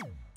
you